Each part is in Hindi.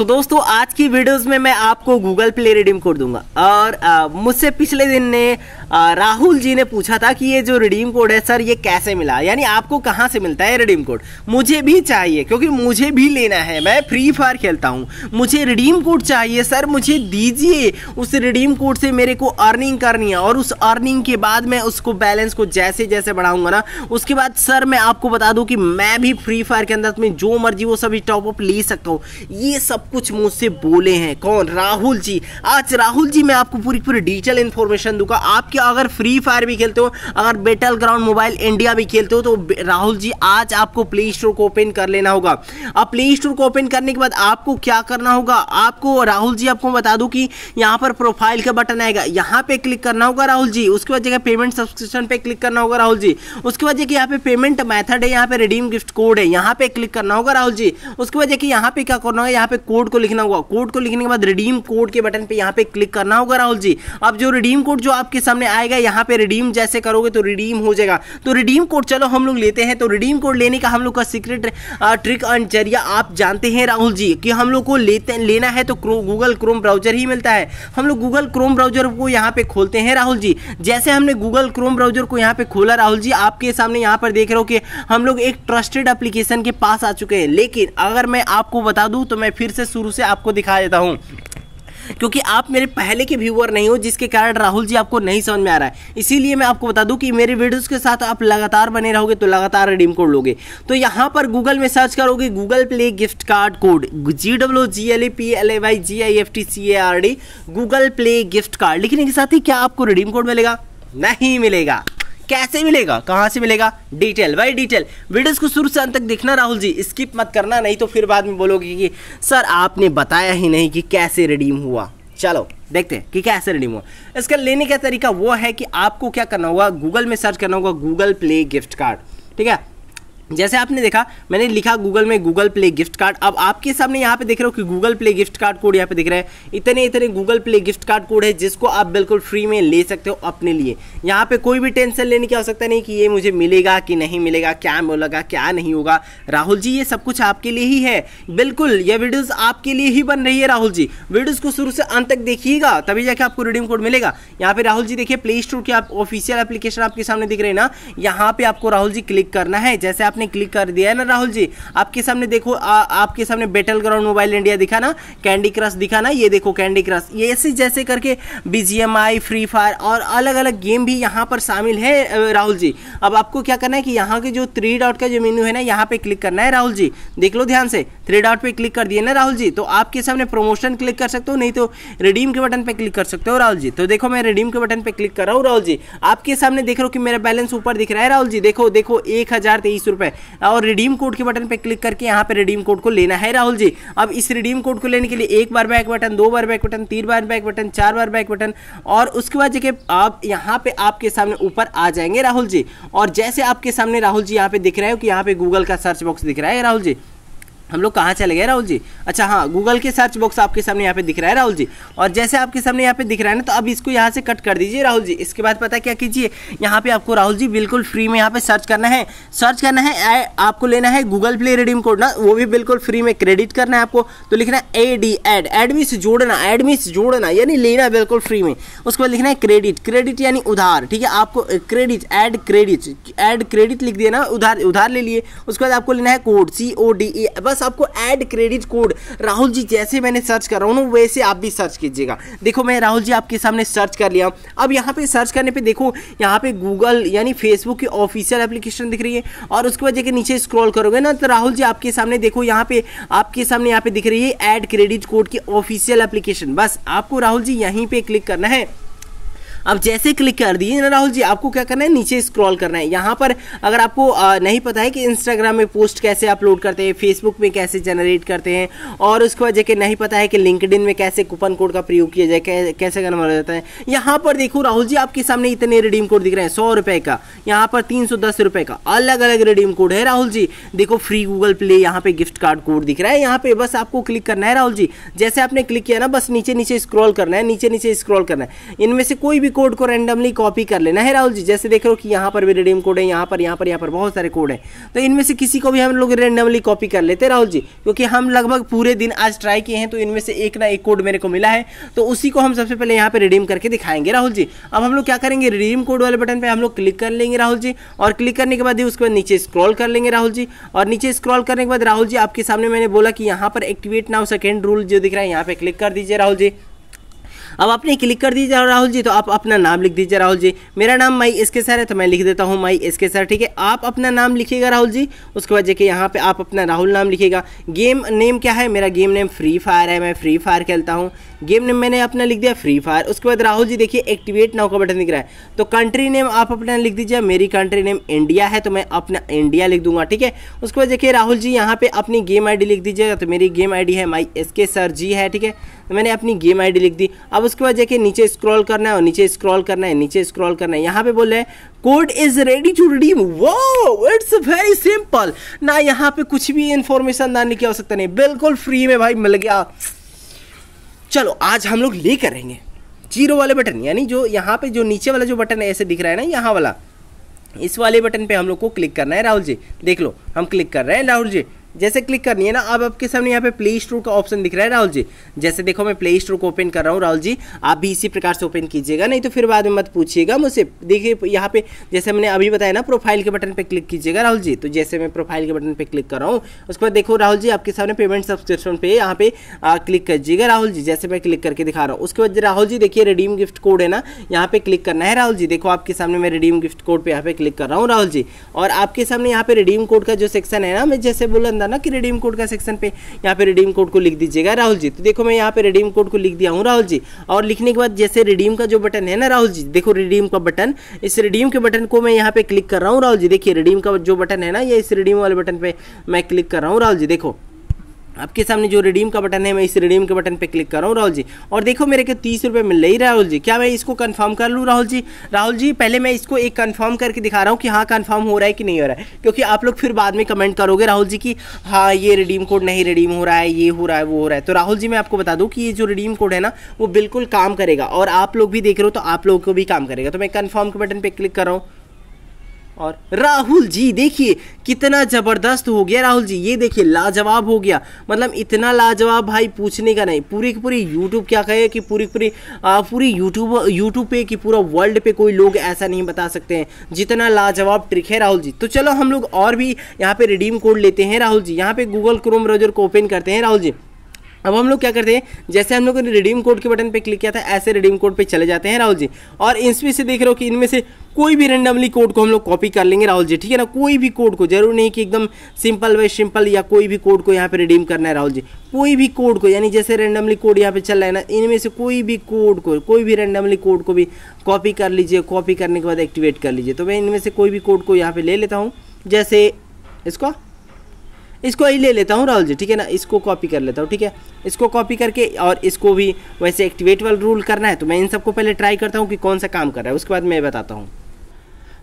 सो दोस्तों, आज की वीडियोस में मैं आपको गूगल प्ले रिडीम कोड दूँगा। और मुझसे पिछले दिन ने राहुल जी ने पूछा था कि ये जो रिडीम कोड है, सर, ये कैसे मिला? यानी आपको कहाँ से मिलता है रिडीम कोड मुझे भी चाहिए, क्योंकि मुझे भी लेना है। मैं फ्री फायर खेलता हूँ। मुझे रिडीम कोड चाहिए, सर, मुझे दीजिए। उस रिडीम कोड से मेरे को अर्निंग करनी है। और उस अर्निंग के बाद मैं उसको बैलेंस को जैसे जैसे बढ़ाऊँगा ना, उसके बाद, सर, मैं आपको बता दूँ कि मैं भी फ्री फायर के अंदर में जो मर्ज़ी वो सभी टॉपअप ले सकता हूँ। ये सब कुछ मुझसे बोले हैं। कौन? राहुल जी। आज राहुल जी, मैं आपको पूरी पूरी डिटेल इन्फॉर्मेशन दूँगा। आपके अगर फ्री फायर भी खेलते हो, अगर बेटल ग्राउंड मोबाइल इंडिया भी खेलते हो तो राहुल जी, आज आपको प्ले स्टोर को ओपन कर लेना होगा। अब प्ले स्टोर को ओपन करने के बाद आपको क्या करना होगा? आपको, राहुल जी, आपको बता दूँ कि यहाँ पर प्रोफ़ाइल का बटन आएगा। यहाँ पे क्लिक करना होगा राहुल जी। उसके बाद जगह पेमेंट सब्सक्रिप्शन पे क्लिक करना होगा राहुल जी। उसके बाद जगह यहाँ पे पेमेंट मेथड है, यहाँ पे रिडीम गिफ्ट कोड है। यहाँ पे क्लिक करना होगा राहुल जी। उसके बाद जगह यहाँ पे क्या करना होगा? यहाँ पे कोड को लिखना होगा कोड को लिखने के बाद रिडीम कोड के बटन पे यहाँ पे क्लिक करना होगा राहुल जी। अब जो रिडीम कोड जो आपके सामने आएगा, यहाँ पे रिडीम जैसे करोगे तो रिडीम हो जाएगा। तो रिडीम कोड चलो हम लोग लेते हैं। तो रिडीम कोड लेने का हम लोग का सीक्रेट ट्रिक एंड ज़रिया आप जानते हैं राहुल जी कि हम लोग को लेते, लेना है तो गूगल क्रोम ब्राउज़र ही मिलता है। हम लोग गूगल क्रोम ब्राउज़र को यहाँ पे खोलते हैं राहुल जी। जैसे हमने गूगल क्रोम ब्राउज़र को यहाँ पे खोला राहुल जी, आपके सामने यहाँ पर देख रहे हो कि हम लोग एक ट्रस्टेड एप्लीकेशन के पास आ चुके हैं। लेकिन अगर मैं आपको बता दूँ तो मैं फिर से शुरू से आपको दिखा देता हूँ। क्योंकि आप मेरे पहले के व्यूअर नहीं हो, जिसके कारण राहुल जी आपको नहीं समझ में आ रहा है। इसीलिए मैं आपको बता दूँ कि मेरे वीडियोस के साथ आप लगातार बने रहोगे तो लगातार रिडीम कोड लोगे। तो यहाँ पर गूगल में सर्च करोगे Google Play gift card code G W G L A P L A Y G I F T C A R D Google Play gift card लिखने के साथ ही क्या आपको रिडीम कोड मिलेगा? नहीं मिलेगा। कैसे मिलेगा? कहाँ से मिलेगा? डिटेल भाई डिटेल वीडियोस को शुरू से अंत तक देखना राहुल जी स्किप मत करना, नहीं तो फिर बाद में बोलोगे कि, सर, आपने बताया ही नहीं कि कैसे रिडीम हुआ. चलो, देखते हैं कि कैसे रिडीम हुआ। इसका लेने का तरीका वो है कि आपको क्या करना होगा? गूगल में सर्च करना होगा गूगल प्ले गिफ्ट कार्ड ठीक है? जैसे आपने देखा, मैंने लिखा गूगल में गूगल प्ले गिफ्ट कार्ड अब आपके सामने यहाँ पे देख रहे हो कि Google Play gift card code यहाँ पे दिख रहा है। इतने इतने Google Play gift card code है जिसको आप बिल्कुल फ्री में ले सकते हो अपने लिए। यहाँ पे कोई भी टेंशन लेने की आवश्यकता नहीं कि ये मुझे मिलेगा कि नहीं मिलेगा, क्या मिलेगा, क्या नहीं होगा। राहुल जी, ये सब कुछ आपके लिए ही है। बिल्कुल, ये वीडियोज़ आपके लिए ही बन रही है राहुल जी। वीडियोज़ को शुरू से अंत तक देखिएगा, तभी जाके आपको रिडीम कोड मिलेगा। यहाँ पे राहुल जी, देखिए प्ले स्टोर की आप ऑफिशियल एप्लीकेशन आपके सामने दिख रहे ना, यहाँ पे आपको राहुल जी क्लिक करना है। जैसे आपने क्लिक कर दिया है ना राहुल जी? आपके सामने देखो आ, आपके सामने बेटल ग्राउंड मोबाइल इंडिया दिखा ना कैंडी क्रश दिखा ना ये देखो कैंडी क्रश ये ऐसे जैसे करके बीजीएमआई फ्री फायर और अलग अलग गेम भी यहाँ पर शामिल है राहुल जी। अब आपको क्या करना है कि यहाँ के जो थ्री डॉट का जो मेन्यू है ना यहाँ पे क्लिक करना है राहुल जी। देख लो ध्यान से थ्री डॉट पे क्लिक कर दिए ना राहुल जी तो आपके सामने प्रमोशन क्लिक कर सकते हो, नहीं तो रिडीम के बटन पे क्लिक कर सकते हो राहुल जी। तो देखो मैं रिडीम के बटन पे क्लिक कर रहा हूँ राहुल जी। आपके सामने देख रहे हो कि मेरा बैलेंस ऊपर दिख रहा है राहुल जी। देखो देखो, एक और रिडीम कोड के बटन पर क्लिक करके यहाँ पे रिडीम कोड को लेना है राहुल जी। अब इस रिडीम कोड को लेने के लिए एक बार बैक बटन दो बार बैक बटन तीन बार बैक बटन चार बार बैक बटन और उसके बाद जगह आप यहाँ पे आपके सामने ऊपर आ जाएँगे राहुल जी। और जैसे आपके सामने राहुल जी यहाँ पे दिख रहे हो कि यहाँ पे गूगल का सर्च बॉक्स दिख रहा है राहुल जी। हम लोग कहाँ चले गए राहुल जी? अच्छा हाँ गूगल के सर्च बॉक्स आपके सामने यहाँ पे दिख रहा है राहुल जी। और जैसे आपके सामने यहाँ पे दिख रहा है ना तो अब इसको यहाँ से कट कर दीजिए राहुल जी। इसके बाद पता क्या कीजिए, यहाँ पे आपको राहुल जी बिल्कुल फ्री में यहाँ पे सर्च करना है। सर्च करना है आपको लेना है गूगल प्ले रिडीम कोड ना, वो भी बिल्कुल फ्री में क्रेडिट करना है आपको। तो लिखना है ए डी एड एडमी से जोड़ना एडमी से जोड़ना, यानी लेना बिल्कुल फ्री में। उसके बाद लिखना है क्रेडिट क्रेडिट यानी उधार, ठीक है? आपको credit add credit add credit लिख दिया ना, उधार उधार ले लिए। उसके बाद आपको लेना है code C O D A बस आपको add credit code Rahul ji, जैसे मैंने सर्च कर रहा हूँ वैसे आप भी सर्च कीजिएगा। देखो, मैं राहुल जी आपके सामने सर्च कर लिया। अब यहाँ पे सर्च करने पे देखो, यहाँ पे गूगल यानी फेसबुक की ऑफिशियल एप्लीकेशन दिख रही है और उसके बाद जाके नीचे स्क्रॉल करोगे ना तो राहुल जी आपके सामने देखो, यहाँ पे, आपके सामने यहाँ पे दिख रही है एड क्रेडिट कोड की ऑफिशियल एप्लीकेशन बस आपको राहुल जी यहीं पर क्लिक करना है। अब जैसे क्लिक कर दिए ना राहुल जी, आपको क्या करना है? नीचे स्क्रॉल करना है। यहाँ पर अगर आपको नहीं पता है कि इंस्टाग्राम में पोस्ट कैसे अपलोड करते हैं फेसबुक में कैसे जनरेट करते हैं, और उसके बाद जैसे नहीं पता है कि लिंकड में कैसे कूपन कोड का प्रयोग किया जाए कैसे करना जाता है। यहाँ पर देखो राहुल जी, आपके सामने इतने रिडीम कोड दिख रहे हैं, सौ का। यहाँ पर तीन सौ दस का। अलग अलग रिडीम कोड है राहुल जी। देखो फ्री गूगल प्ले यहाँ पे गिफ्ट कार्ड कोड दिख रहा है। यहाँ पे बस आपको क्लिक करना है राहुल जी। जैसे आपने क्लिक किया ना, बस नीचे नीचे स्क्रॉल करना है नीचे नीचे स्क्रॉल करना है। इनमें से कोई भी कोड को रैंडमली कॉपी कर लेना है राहुल जी। जैसे देख रहे हो कि यहाँ पर भी रिडीम कोड है, यहाँ पर यहाँ पर यहाँ पर बहुत सारे कोड है। तो इनमें से किसी को भी हम लोग रैंडमली कॉपी कर लेते हैं राहुल जी, क्योंकि हम लगभग पूरे दिन आज ट्राई किए हैं तो इनमें से एक ना एक कोड मेरे को मिला है। तो उसी को हम सबसे पहले यहाँ पर रिडीम करके दिखाएँगे राहुल जी। अब हम लोग क्या करेंगे? रिडीम कोड वाले बटन पर हम लोग क्लिक कर लेंगे राहुल जी, और क्लिक करने के बाद उसके बाद नीचे स्क्रॉल कर लेंगे राहुल जी। और नीचे स्क्रॉल करने के बाद राहुल जी, आपके सामने मैंने बोला कि यहाँ पर एक्टिवेट नाउ सेकेंड रूल जो दिख रहा है, यहाँ पे क्लिक कर दीजिए राहुल जी। अब आपने क्लिक कर दीजिए राहुल जी तो आप अपना नाम लिख दीजिए राहुल जी। मेरा नाम माई एस के सर है तो मैं लिख देता हूँ माई एस के सर, ठीक है? आप अपना नाम लिखिएगा राहुल जी, उसके बाद देखिए यहाँ पे आप अपना राहुल नाम लिखिएगा। गेम नेम क्या है? मेरा गेम नेम फ्री फायर है, मैं फ्री फायर खेलता हूँ। गेम नेम मैंने अपना लिख दिया फ्री फायर। उसके बाद राहुल जी देखिए, एक्टिवेट नाउ का बटन दिख रहा है। तो कंट्री नेम आप अपना लिख दीजिए, मेरी कंट्री नेम इंडिया है तो मैं अपना इंडिया लिख दूँगा, ठीक है? उसके बाद देखिए राहुल जी, यहाँ पे अपनी गेम आईडी लिख दीजिएगा तो मेरी गेम आईडी है माई एस के सर जी है, ठीक है? तो मैंने अपनी गेम आईडी लिख दी। अब उसके बाद देखिए नीचे स्क्रॉल करना है और नीचे स्क्रॉल करना है, नीचे स्क्रॉल करना है। यहाँ पे बोल रहे हैं code is ready to redeem वो इट्स वेरी सिंपल ना यहाँ पे कुछ भी इंफॉर्मेशन डालने की आवश्यकता नहीं। बिल्कुल फ्री में भाई मिल गया। चलो, आज हम लोग ले करेंगे ज़ीरो वाले बटन यानी जो यहाँ पे जो नीचे वाला जो बटन है, ऐसे दिख रहा है ना, यहाँ वाला। इस वाले बटन पे हम लोग को क्लिक करना है, राहुल जी। देख लो, हम क्लिक कर रहे हैं, राहुल जी। जैसे क्लिक करनी है ना, अब आपके सामने यहाँ पे प्ले स्टोर का ऑप्शन दिख रहा है राहुल जी। जैसे देखो मैं प्ले स्टोर को ओपन कर रहा हूँ, राहुल जी, आप भी इसी प्रकार से ओपन कीजिएगा, नहीं तो फिर बाद में मत पूछिएगा मुझसे। देखिए, यहाँ पे जैसे मैंने अभी बताया ना प्रोफ़ाइल के बटन पर क्लिक कीजिएगा राहुल जी। तो जैसे मैं प्रोफ़ाइल के बटन पर क्लिक कर रहा हूँ, उसके बाद देखो राहुल जी, आपके सामने पेमेंट सब्सक्रिप्शन पे यहाँ पे क्लिक कीजिएगा राहुल जी, जैसे मैं क्लिक करके दिखा रहा हूँ। उसके बाद राहुल जी, देखिए रिडीम गिफ्ट कोड है ना, यहाँ पे क्लिक करना है राहुल जी। देखो आपके सामने मैं रिडीम गिफ्ट कोड पर यहाँ पे क्लिक कर रहा हूँ राहुल जी। और आपके सामने यहाँ पे रिडीम कोड का जो सेक्शन है ना, मैं जैसे बोला था ना कि रिडीम कोड का सेक्शन पे, यहाँ पे रिडीम कोड को लिख दीजिएगा राहुल जी। तो देखो मैं यहाँ पे रिडीम कोड को लिख दिया हूँ राहुल जी। और लिखने के बाद जैसे रिडीम का जो बटन है ना राहुल जी, देखो रिडीम का बटन इस रिडीम के बटन को मैं यहाँ पे क्लिक कर रहा हूँ राहुल जी। देखिए रिडीम का जो बटन है ना, ये इस रिडीम वाले बटन पर मैं क्लिक कर रहा हूँ राहुल जी, देखो। आपके सामने जो रिडीम का बटन है, मैं इस रिडीम के बटन पे क्लिक कर रहा हूँ, राहुल जी। और देखो मेरे को तीस रुपये मिल रही राहुल जी। क्या मैं इसको कंफर्म कर लूँ, राहुल जी? राहुल जी, पहले मैं इसको एक कंफर्म करके दिखा रहा हूँ कि हाँ कंफर्म हो रहा है कि नहीं हो रहा है। क्योंकि आप लोग फिर बाद में कमेंट करोगे, राहुल जी, की हाँ ये रिडीम कोड नहीं रिडीम हो रहा है, ये हो रहा है, वो हो रहा है। तो राहुल जी, मैं आपको बता दूँ कि ये जो रिडीम कोड है ना, वो बिल्कुल काम करेगा। और आप लोग भी देख रहे हो तो आप लोगों को भी काम करेगा। तो मैं कन्फर्म के बटन पर क्लिक कर रहा हूँ। और राहुल जी, देखिए कितना ज़बरदस्त हो गया। राहुल जी, ये देखिए, लाजवाब हो गया। मतलब इतना लाजवाब भाई पूछने का नहीं। पूरी की पूरी यूट्यूब क्या कहे कि पूरी पूरी पूरी यूट्यूब यूट्यूब पे कि पूरा वर्ल्ड पे कोई लोग ऐसा नहीं बता सकते हैं। जितना लाजवाब ट्रिक है राहुल जी। तो चलो हम लोग और भी यहाँ पे रिडीम कोड लेते हैं। राहुल जी, यहाँ पे गूगल क्रोम ब्राउज़र को ओपन करते हैं। राहुल जी। अब हम लोग क्या करते हैं, जैसे हम लोग ने रिडीम कोड के बटन पे क्लिक किया था, ऐसे रिडीम कोड पे चले जाते हैं राहुल जी। और इसमें से देख रहे हो कि इनमें से कोई भी रेंडमली कोड को हम लोग कॉपी कर लेंगे राहुल जी, ठीक है ना? कोई भी कोड को, ज़रूर नहीं कि एकदम सिंपल वे सिंपल या कोई भी कोड को यहाँ पे रिडीम करना है राहुल जी। कोई भी कोड को, यानी जैसे रेंडमली कोड यहाँ पे चल रहा है ना, इनमें से कोई भी कोड को, कोई भी रेंडमली कोड को भी कॉपी कर लीजिए कॉपी करने के बाद एक्टिवेट कर लीजिए। तो मैं इनमें से कोई भी कोड को यहाँ पे ले लेता हूँ, जैसे इसको इसको ही ले लेता हूँ राहुल जी ठीक है ना? इसको कॉपी कर लेता हूँ, ठीक है? इसको कॉपी करके और इसको भी वैसे एक्टिवेट वाला रूल करना है तो मैं इन सबको पहले ट्राई करता हूँ कि कौन सा काम कर रहा है, उसके बाद मैं बताता हूँ।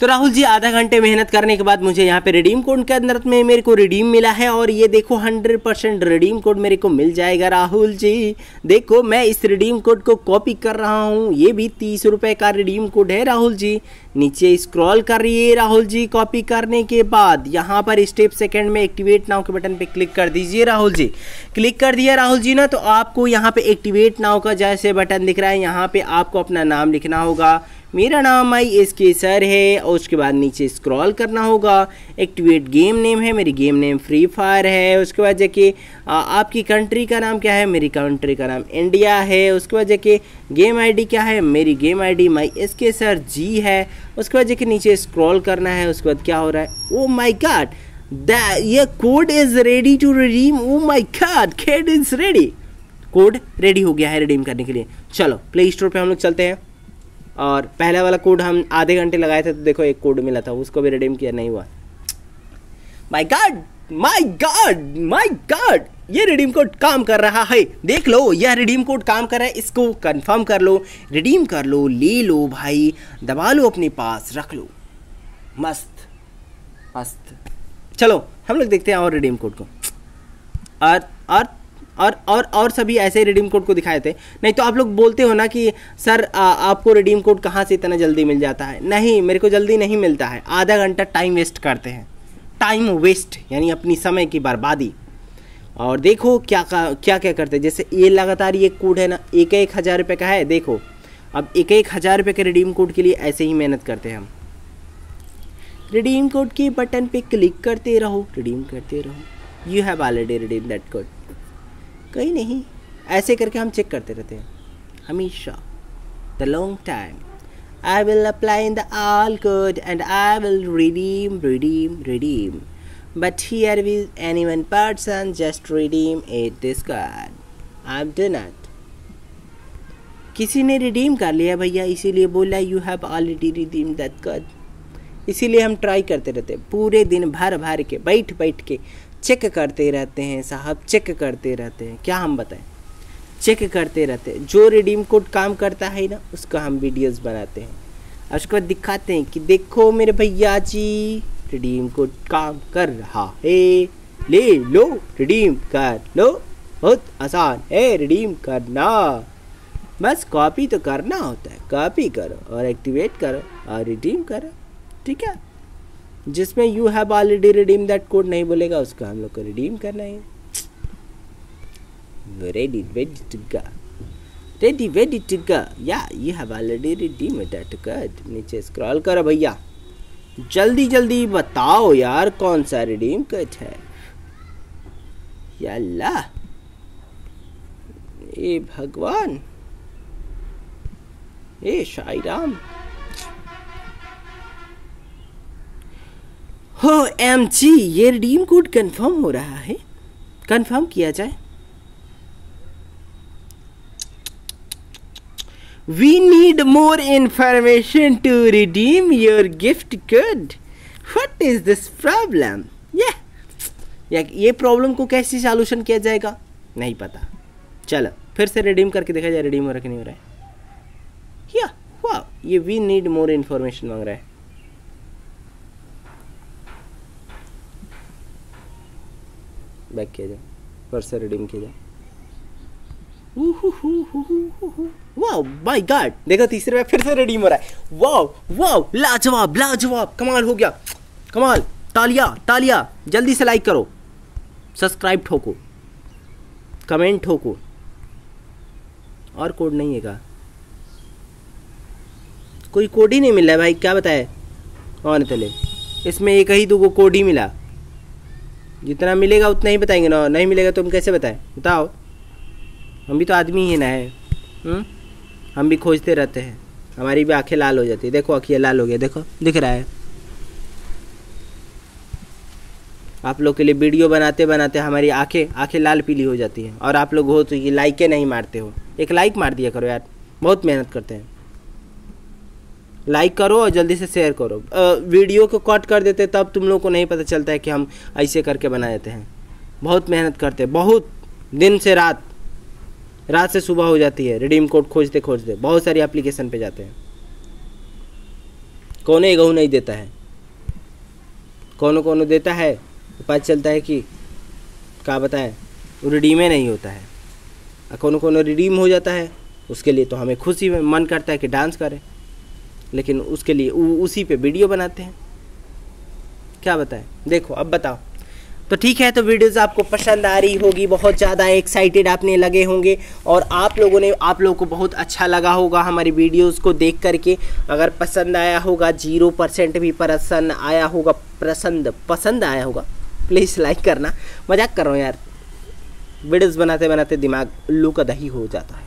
तो राहुल जी आधा घंटे मेहनत करने के बाद मुझे यहाँ पे रिडीम कोड के अंदर में मेरे को रिडीम मिला है और ये देखो हंड्रेड परसेंट रिडीम कोड मेरे को मिल जाएगा राहुल जी देखो, मैं इस रिडीम कोड को कॉपी कर रहा हूँ, ये भी तीस रुपये का रिडीम कोड है राहुल जी नीचे स्क्रॉल करिए राहुल जी कॉपी करने के बाद। यहाँ पर स्टेप सेकंड में एक्टिवेट नाउ के बटन पे क्लिक कर दीजिए राहुल जी। क्लिक कर दिया राहुल जी ना तो आपको यहाँ पे एक्टिवेट नाउ का जैसे बटन दिख रहा है, यहाँ पे आपको अपना नाम लिखना होगा। मेरा नाम आई एस के सर है, और उसके बाद नीचे स्क्रॉल करना होगा। एक्टिवेट गेम नेम है, मेरी गेम नेम फ्री फायर है, उसके बाद जाके आपकी कंट्री का नाम क्या है? मेरी कंट्री का नाम इंडिया है, उसके बाद जाके गेम आईडी क्या है? मेरी game ID my S K sir ji है। उसके बाद जाके नीचे स्क्रॉल करना है, उसके बाद क्या हो रहा है? ओ माई गॉड ये code is ready to redeem oh my god code is ready code ready हो गया है रिडीम करने के लिए। चलो प्ले स्टोर पर हम लोग चलते हैं। और पहला वाला कोड हम आधे घंटे लगाए थे तो देखो एक कोड मिला था, उसको भी रिडीम किया नहीं हुआ। My god my god my god ये रिडीम कोड काम कर रहा है। देख लो यह रिडीम कोड काम कर रहा है इसको कंफर्म कर लो। रिडीम कर लो ले लो भाई। दबा लो अपने पास रख लो। मस्त मस्त। चलो हम लोग देखते हैं और रिडीम कोड को। और और और और और सभी ऐसे रिडीम कोड को दिखाए थे। नहीं तो आप लोग बोलते हो ना कि सर आ, आपको रिडीम कोड कहाँ से इतना जल्दी मिल जाता है? नहीं मेरे को जल्दी नहीं मिलता है। आधा घंटा टाइम वेस्ट करते हैं। टाइम वेस्ट यानी अपनी समय की बर्बादी। और देखो क्या क्या क्या करते हैं। जैसे ये लगातार ये कोड है ना एक एक हज़ार रुपये का है देखो। अब एक एक हज़ार रुपये के रिडीम कोड के लिए ऐसे ही मेहनत करते हैं हम। रिडीम कोड के बटन पे क्लिक करते रहो रिडीम करते रहो। You have already redeem that code कहीं नहीं ऐसे करके हम चेक करते रहते हैं। हमेशा। The long time I will apply in the all code and I will redeem, redeem, redeem. But here with any one person just redeem it this card. I've done it. किसी ने रिडीम कर लिया भैया, इसीलिए बोला you have already redeem that card इसीलिए हम ट्राई करते रहते हैं, पूरे दिन भर भर के, बैठ बैठ के चेक करते रहते हैं साहब चेक करते रहते हैं। क्या हम बताएँ? चेक करते रहते हैं। जो रिडीम कोड काम करता है ना, उसका हम वीडियोस बनाते हैं। और उसके बाद दिखाते हैं कि देखो मेरे भैया जी रिडीम कोड काम कर रहा है। ले लो रिडीम कर लो। बहुत आसान है रिडीम करना। बस कॉपी तो करना होता है। कॉपी करो और एक्टिवेट करो और रिडीम करो। ठीक है? जिसमें you have already redeem that code नहीं बोलेगा, उसको हम लोग को रिडीम करना है। To go. Ready ready to go. Yeah, you have already redeemed that card नीचे स्क्रॉल करो भैया। जल्दी जल्दी बताओ यार कौन सा रिडीम कट है। यल्ला। ए भगवान। ए साई राम हो एम जी ये रिडीम कोड कंफर्म हो रहा है। कंफर्म किया जाए। We need more information to redeem your gift code. What is this problem? Yeah. या ये प्रॉब्लम को कैसे सॉल्यूशन किया जाएगा नहीं पता चलो, फिर से रिडीम करके देखा जाए रिडीम हो रहा कि नहीं हो रहा है या वाह ये वी नीड मोर इन्फॉर्मेशन मांग रहा है बैक किया जाए, फिर से रिडीम किया जाए वाओ माय गॉड देखो, तीसरे में फिर से रिडीम हो रहा है। वाओ वाओ लाजवाब लाजवाब। कमाल हो गया। कमाल। तालिया तालिया। जल्दी से लाइक करो। सब्सक्राइब ठोको। कमेंट ठोको। और कोड नहीं है का? कोई कोड ही नहीं मिल रहा है भाई, क्या बताए? और तले इसमें एक ही दो कोड ही मिला। जितना मिलेगा उतना ही बताएँगे ना। नहीं मिलेगा तो हम कैसे बताएँ? बताओ। हम भी तो आदमी ही ना, है। हुँ? हम भी खोजते रहते हैं। हमारी भी आँखें लाल हो जाती है। देखो आँखें लाल हो गया देखो दिख रहा है। आप लोग के लिए वीडियो बनाते बनाते हमारी आँखें आँखें लाल पीली हो जाती हैं। और आप लोग हो तो ये लाइकें नहीं मारते हो। एक लाइक मार दिया करो यार। बहुत मेहनत करते हैं। लाइक करो और जल्दी से शेयर करो। आ, वीडियो को कट कर देते तब तुम लोग को नहीं पता चलता है कि हम ऐसे करके बना देते हैं। बहुत मेहनत करते हैं। बहुत दिन से रात रात से सुबह हो जाती है। रिडीम कोड खोजते खोजते बहुत सारी एप्लीकेशन पे जाते हैं। कौन गहू नहीं देता है? कौन कौन देता है। तो पता चलता है कि क्या बताएँ वो रिडीमे नहीं होता है। और कौन कौन रिडीम हो जाता है। उसके लिए तो हमें खुशी में मन करता है कि डांस करें। लेकिन उसके लिए उसी पे वीडियो बनाते हैं। क्या बताएँ? देखो, अब बताओ। तो ठीक है तो वीडियोस आपको पसंद आ रही होगी, बहुत ज़्यादा एक्साइटेड आपने लगे होंगे और आप लोगों ने, आप लोगों को बहुत अच्छा लगा होगा हमारी वीडियोस को देख करके। अगर पसंद आया होगा ज़ीरो परसेंट भी पसंद आया होगा पसंद पसंद आया होगा प्लीज़ लाइक करना। मज़ाक कर रहा हूँ यार। वीडियोज़ बनाते बनाते दिमाग उल्लू का दही हो जाता है।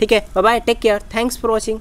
ठीक है bye take care thanks for watching